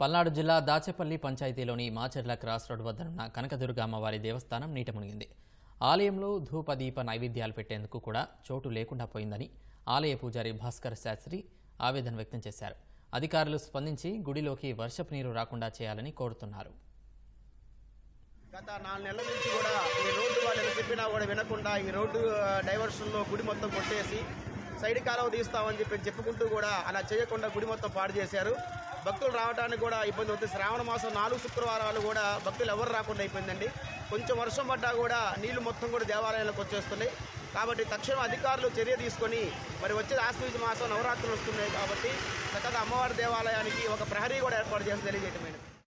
పల్నాడు జిల్లా దాచేపల్లి పంచాయతీలోని Macherla cross road వద్దనున్న కనకదుర్గ అమ్మవారి దేవస్థానం నీట మునిగింది. ఆలయంలో ధూపదీప నైవేద్యాలు పెట్టేందుకు కూడా చోటు లేకుండా పోయిందని ఆలయ పూజారి భాస్కర్ శాస్త్రి ఆవేదన వ్యక్తం చేశారు. అధికారులు స్పందించి గుడిలోకి వర్షపు నీరు రాకుండా చేయాలని కోరుతున్నారు. గత నాలుగు నెలల నుంచి కూడా ఈ రోడ్డు వాళ్ళు చెప్పినా కూడా వినకుండా ఈ రోడ్డు డైవర్షన్లో గుడి మొత్తం కొట్టేసి సైడ్ కాలువ తీస్తామని చెప్పి చెప్పుకుంటూ కూడా అలా చేయకుండా గుడి మొత్తం పాడు చేశారు. భక్తులు రావడానికి కూడా ఇబ్బంది అవుతుంది. శ్రావణ మాసం నాలుగు శుక్రవారాలు కూడా భక్తులు ఎవరు రాకుండా అయిపోయిందండి. కొంచెం వర్షం పడ్డా కూడా నీళ్ళు మొత్తం కూడా దేవాలయాలకు వచ్చేస్తున్నాయి. కాబట్టి తక్షణం అధికారులు చర్య తీసుకొని మరి వచ్చే ఆశ్వీజ మాసం నవరాత్రులు వస్తున్నాయి కాబట్టి చక్కగా అమ్మవారి దేవాలయానికి ఒక ప్రహరీ కూడా ఏర్పాటు చేసి తెలియజేయటమైనది